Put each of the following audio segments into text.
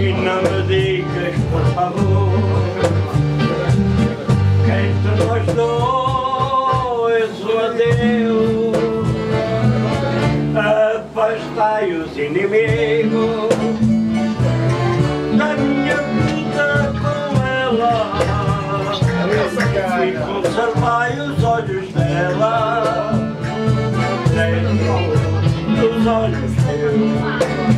E não me digas, por favor, que entre nós dois o adeus. Afastai os inimigos da minha vida com ela. E conservai os olhos dela. Dentro dos olhos teus.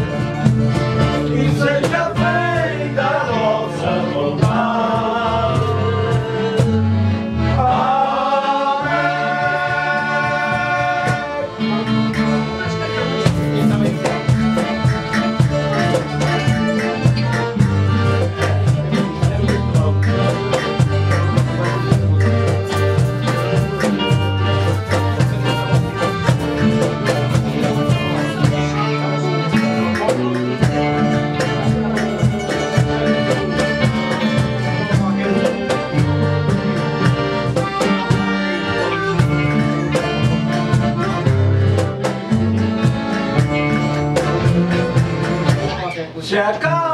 Jack